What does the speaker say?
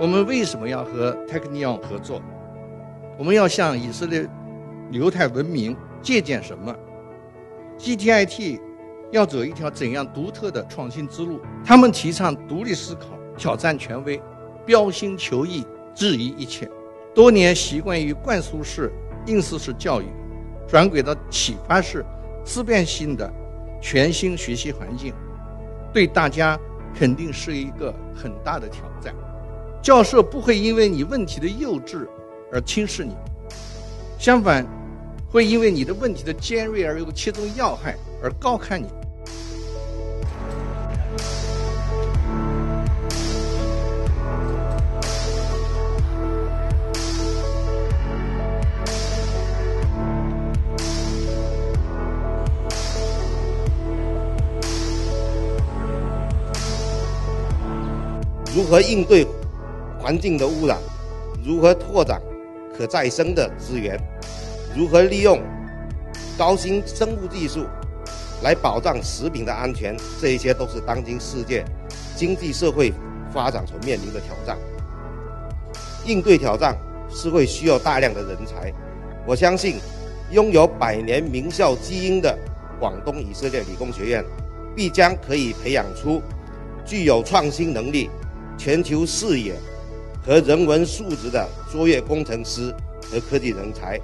我们为什么要和 Technion 合作？我们要向以色列犹太文明借鉴什么？GTIT 要走一条怎样独特的创新之路？他们提倡独立思考、挑战权威、标新求异、质疑一切。多年习惯于灌输式、应试式教育，转轨到启发式、思辨性的全新学习环境，对大家肯定是一个很大的挑战。教授不会因为你问题的幼稚而轻视你，相反，会因为你的问题的尖锐而又切中要害而高看你。如何应对？环境的污染，如何拓展可再生的资源，如何利用高新生物技术来保障食品的安全，这一些都是当今世界经济社会发展所面临的挑战。应对挑战是会需要大量的人才，我相信拥有百年名校基因的广东以色列理工学院，必将可以培养出具有创新能力、全球视野。和人文素质的卓越工程师和科技人才。